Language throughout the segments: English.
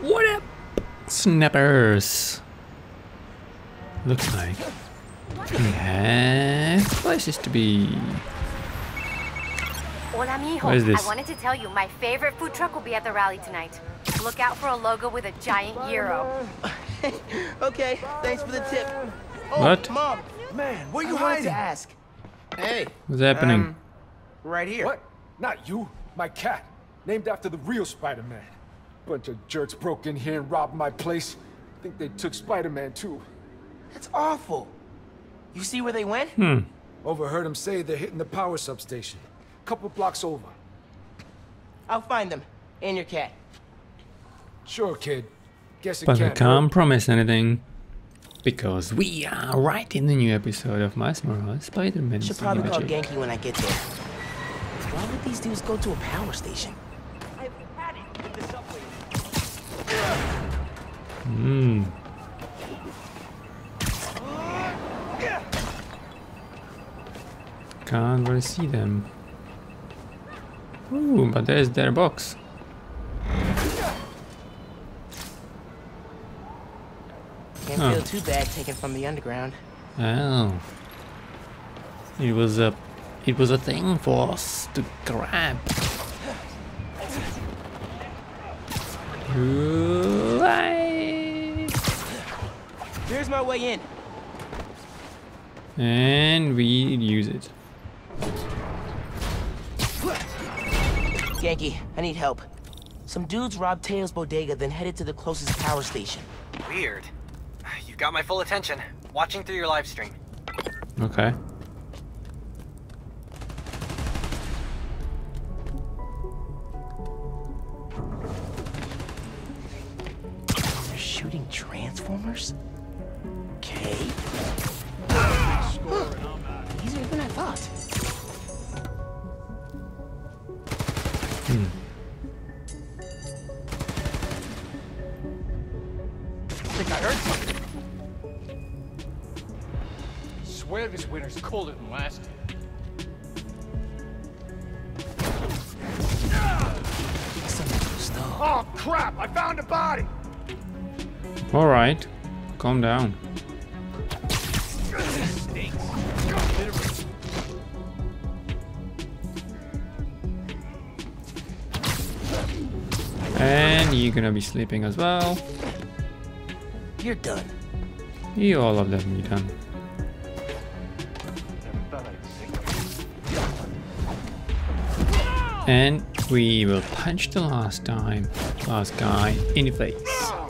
What up, snappers? Looks like we have places to be. Hola, mijo. What is this? I wanted to tell you my favorite food truck will be at the rally tonight. Look out for a logo with a giant euro. Okay, thanks for the tip. Oh, What? Mom, Man, where are you wanted hiding? to ask. Hey, What's happening? um, right here. What? Not you. My cat. Named after the real Spider-Man. Bunch of jerks broke in here and robbed my place. I Think they took Spider-Man too. That's awful. You see where they went? Hmm. Overheard them say they're hitting the power substation. Couple blocks over. I'll find them. And your cat. Sure, kid. Guess it But I can't can't hurt. promise anything. Because we are right in the new episode of Miles Morales Spider-Man. Should probably call Cinematic. Ganke when I get there. Why would these dudes go to a power station? Hmm. Can't really see them. Ooh, but there's their box. Can't Huh. feel too bad taken from the underground. Oh. It was a it was a thing for us to grab. Right. Here's my way in. And we use it. Ganke, I need help. Some dudes robbed Teo's bodega, then headed to the closest power station. Weird. You've got my full attention. Watching through your live stream. Okay. Winter's colder than last year. Some new stuff. Oh crap! I found a body. All right. Calm down. And you're gonna be sleeping as well. You're done. You all of them, you're done. And we will punch the last time, last guy in the face.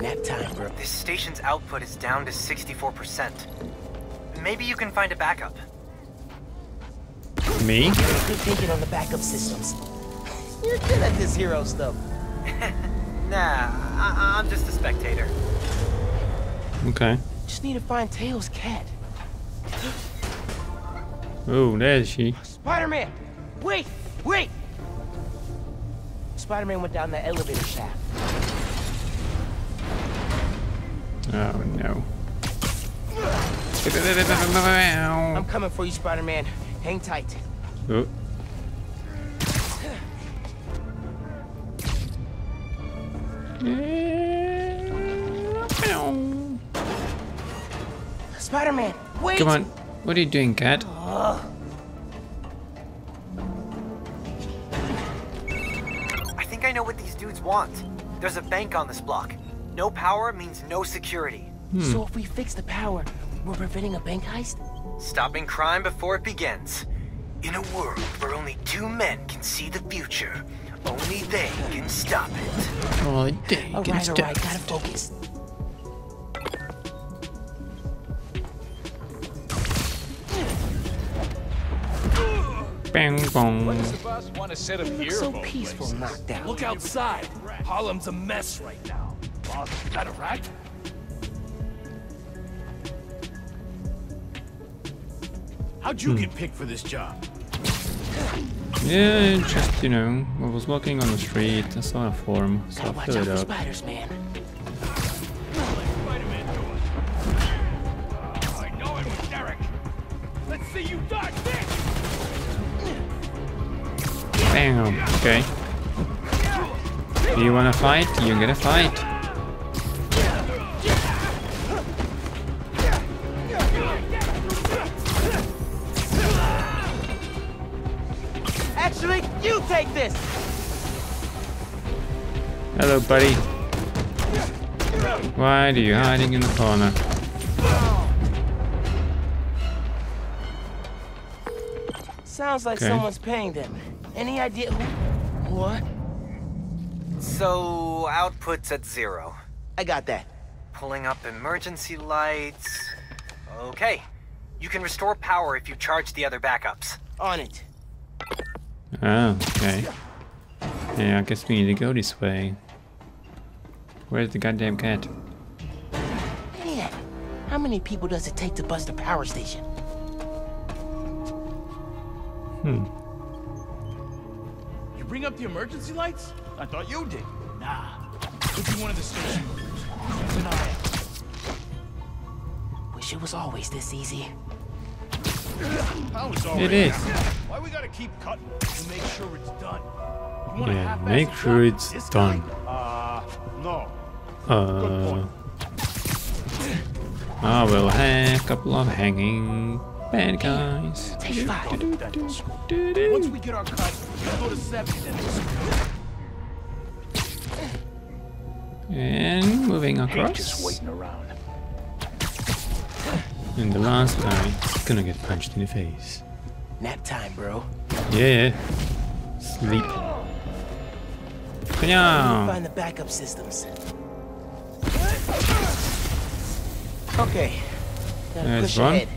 Nap time, bro. This station's output is down to 64%. Maybe you can find a backup. Me? Good thinking on the backup systems. You're good at this hero stuff. Nah, I- I'm just a spectator. Okay. Just need to find Tails' cat. Oh, there's she. Spider-Man! Wait! Wait! Spider-Man went down the elevator shaft. Oh no. I'm coming for you, Spider-Man. Hang tight. Oh. Spider-Man, wait! Come on. What are you doing, cat? Want. There's a bank on this block. No power means no security. So if we fix the power, we're preventing a bank heist? Stopping crime before it begins. In a world where only two men can see the future, only they can stop it. Oh, dang. Alright, alright, gotta focus. Bang, bong. Most of us want to set up You look here. so of peaceful places. knocked down. Look outside. Harlem's a mess right now. Boss, is that a rat? How'd you hmm. get picked for this job? Yeah, just, you know, I was walking on the street, I saw a form, so I Gotta watch filled out it for up. spiders, man. Spider-Man doing? I know it was Derek. Let's see you dodge Bam. Okay. You wanna fight? You're gonna fight. Actually, you take this. Hello, buddy. Why are you hiding in the corner? Sounds like okay. someone's paying them. Any idea who? What? So, output's at zero. I got that. Pulling up emergency lights. Okay. You can restore power if you charge the other backups. On it. Oh, okay. Yeah, I guess we need to go this way. Where's the goddamn cat? Man, how many people does it take to bust a power station? Hmm. You bring up the emergency lights? I thought you did. Nah. Could be one of the station workers. Keep an eye out. Wish it was always this easy. Power's It already Why we gotta keep cutting to make sure it's done? You wanna Yeah, half-ass make sure job? it's This guy? done. Uh, no. Uh, I will have a couple of hanging bad guys. Take five. Dental school. Once we get our cut, we'll go to seven. And moving Hate just across. waiting around. And the last guy is gonna get punched in the face. Nap time, bro. Yeah. Sleep. Kanya! Find the backup systems. Okay. Gotta There's push one. ahead.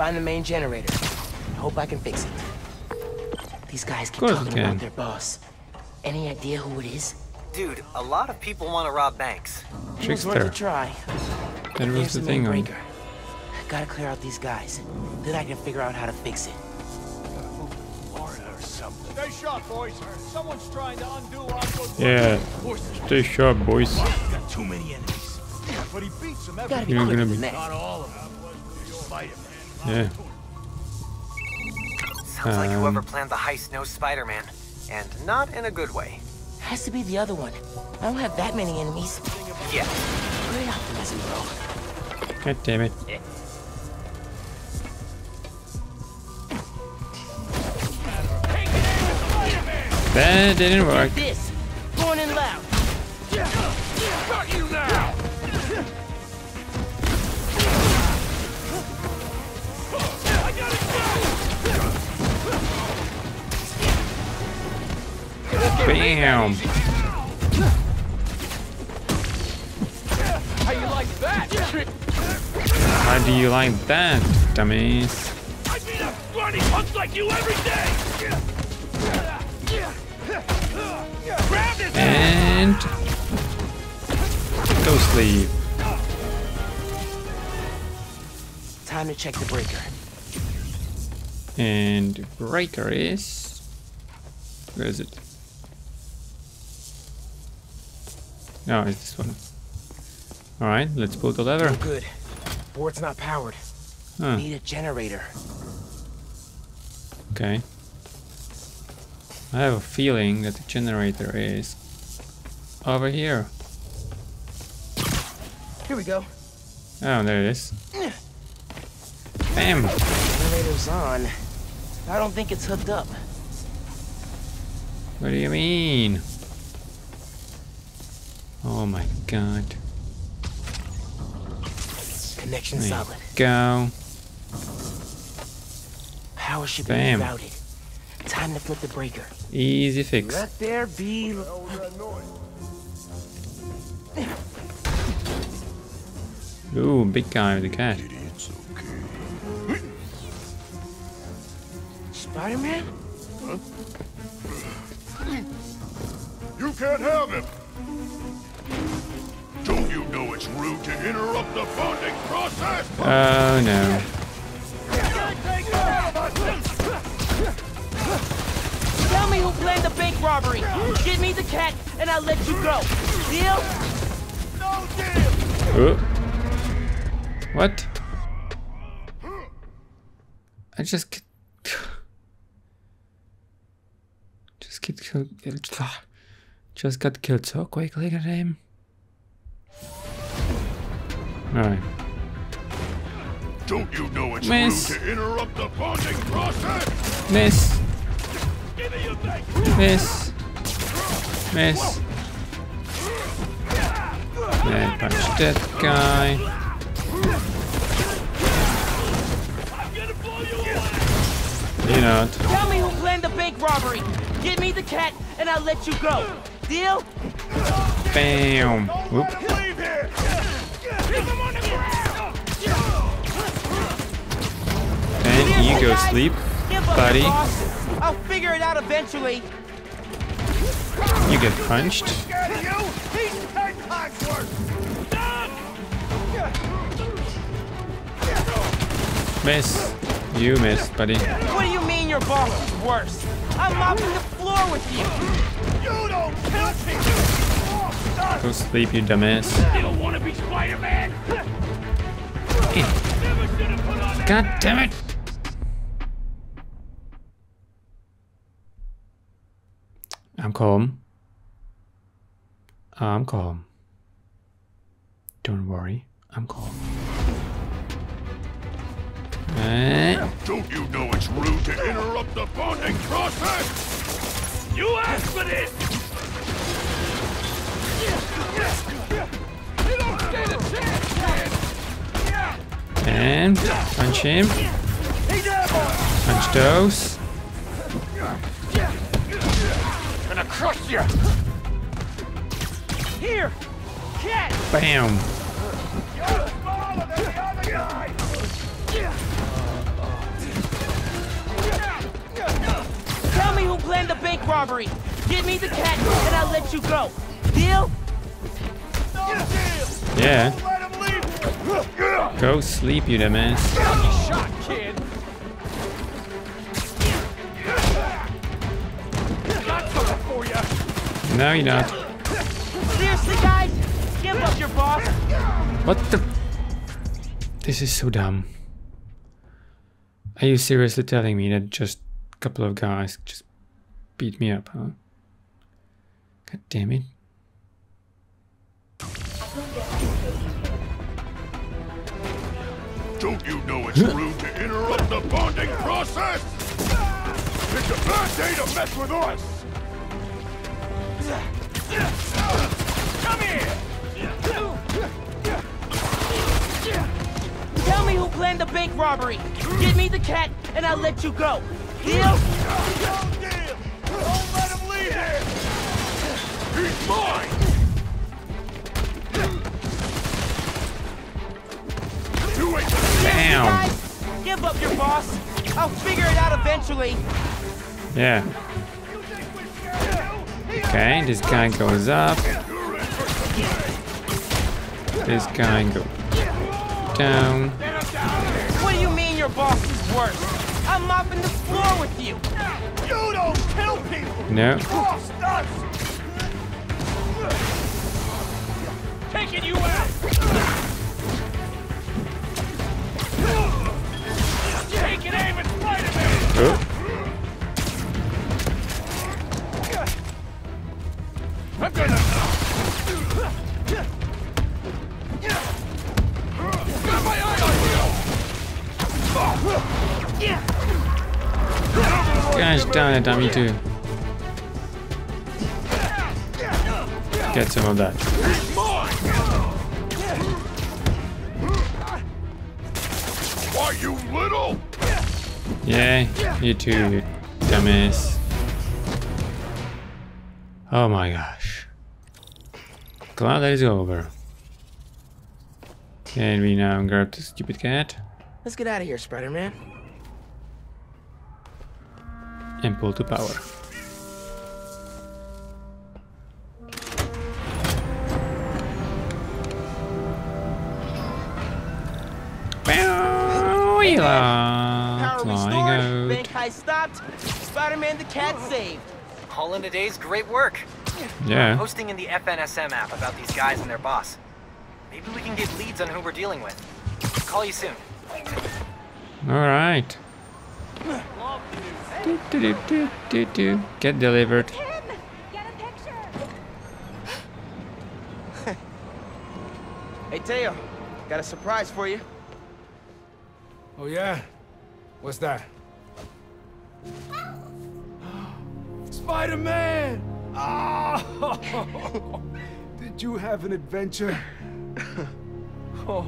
Find the main generator. Hope I can fix it. These guys keep talking about their boss. Any idea who it is? Dude, a lot of people want to rob banks. It was worth Trickster. a try. That was Here's the the thing main on. breaker. Gotta clear out these guys. Then I can figure out how to fix it. Florida or something. Stay sharp, boys. Someone's trying to undo our good work. Yeah. Stay sharp, boys. Got too many enemies. But he beats them every Gotta be You're quicker gonna than be- that. Not all of them. Spider-Man. Yeah. Sounds like Um. whoever planned the heist knows Spider-Man. And not in a good way. Has to be the other one. I don't have that many enemies. Yeah. Great optimism, bro. God damn it. That didn't work. This. Going in loud. Got you now! Bam. How you like that? How do you like that, dummies? I beat up bloody punks like you every day! And go sleep. Time to check the breaker. And breaker is where is it? No, it's this one. Alright, let's pull the lever. No good. Board's not powered. Huh, Need a generator. okay. I have a feeling that the generator is over here. Here we go. Oh, there it is. Bam! Generator's on. I don't think it's hooked up. What do you mean? Oh my god. Connection There solid. go. Power should Bam. be routed. Time to flip the breaker. Easy fix. Let there be. Ooh, big guy with a cat. Spider-Man? You can't have him! Don't you know it's rude to interrupt the bonding process? Oh no. Tell me who planned the bank robbery. Give me the cat, and I'll let you go. Deal? No deal! Oh. What? I just get, just get killed. Just got killed so quickly, goddamn. Alright. Don't you know it's Miss. rude to interrupt the bonding process? Miss. Give Miss. Miss. Then punch that guy. You know it. Tell me who planned the bank robbery. Give me the cat, and I'll let you go. Deal? Bam. Whoop. And you go sleep, buddy. I'll figure it out eventually. You get punched. Scared of you? He's ten times worse! Miss. You missed, buddy. What do you mean your boss is worse? I'm mopping the floor with you. You don't kill people! Oh! Go sleep, you dumbass. You don't want to be Spider-Man? Never should have put on that God damn it. Calm. I'm calm. Don't worry, I'm calm. Don't you know it's rude to interrupt the bonding process? You asked for this! You don't stand a chance! And punch him. Hey there, boy! Punch those. Gonna crush you! Here, cat. Bam. You're smaller than the other guy! Tell me who planned the bank robbery. Give me the cat, and I'll let you go. Deal? No deal! Yeah. Let him leave! Go sleep, you dumbass. Shot, kid! No, you're not. Seriously, guys? Give up your boss. What the? This is so dumb. Are you seriously telling me that just a couple of guys just beat me up, huh? God damn it. Don't you know it's rude to interrupt the bonding process? It's a bad day to mess with us! Come here! Tell me who planned the bank robbery. Give me the cat, and I'll let you go. Deal? No deal! Don't let him leave here! He's mine! You ain't Damn. Give up your boss. I'll figure it out eventually. Yeah. Okay, this guy goes up. This guy go down. What do you mean your boss is worse? I'm mopping the floor with you. You don't kill people! No. Taking you out! Taking aim on you! Gosh darn it, I'm you too. Get some of that. Why, you little? Yeah, you too, you dumbass. Oh my gosh. Glad that is over. Can we now grab the stupid cat Let's get out of here, Spider-Man. And pull to power? Power Flying restored, bank out. heist stopped, Spider-Man the cat saved. All in a day's great work. Yeah. Posting in the FNSM app about these guys and their boss. Maybe we can get leads on who we're dealing with. Call you soon. All right. Do, do, do, do, do, do. Get delivered. Get a picture. Hey, Teo, got a surprise for you. Oh yeah? What's that? Spider-Man! Oh, did you have an adventure? Oh,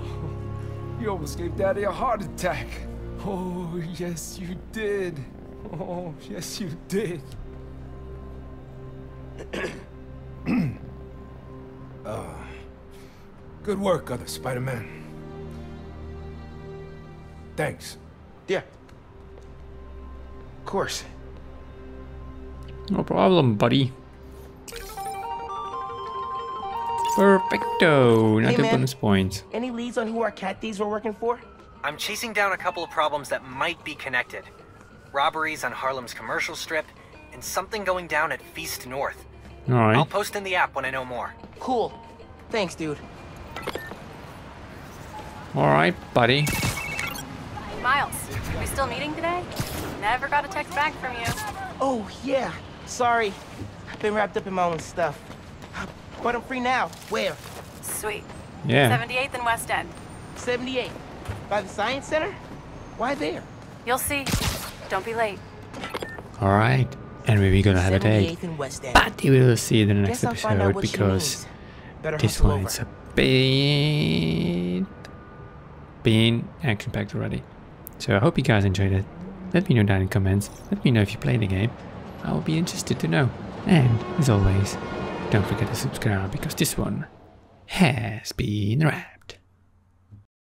you almost gave Daddy a heart attack. Oh, yes, you did. Oh, yes, you did. uh, good work, other Spider-Man. Thanks. Yeah. Of course. No problem, buddy. Perfecto. Not Hey, the man. bonus points. Any leads on who our cat thieves were working for? I'm chasing down a couple of problems that might be connected. Robberies on Harlem's commercial strip, and something going down at Feast North. All right. I'll post in the app when I know more. Cool. Thanks, dude. Alright, buddy. Miles, we still meeting today? Never got a text back from you. Oh, yeah. Sorry. I've been wrapped up in my own stuff. But I'm free now. Where? Sweet. Yeah. 78th and West End. 78. By the Science Center? Why there? You'll see. Don't be late. Alright. And we're gonna have a day. 78th and West End. But you will see it in the next Guess I'll find out episode because this hustle one over. is a bit been action packed already. So I hope you guys enjoyed it. Let me know down in the comments. Let me know if you play the game. I will be interested to know. And as always, don't forget to subscribe because this one has been rad.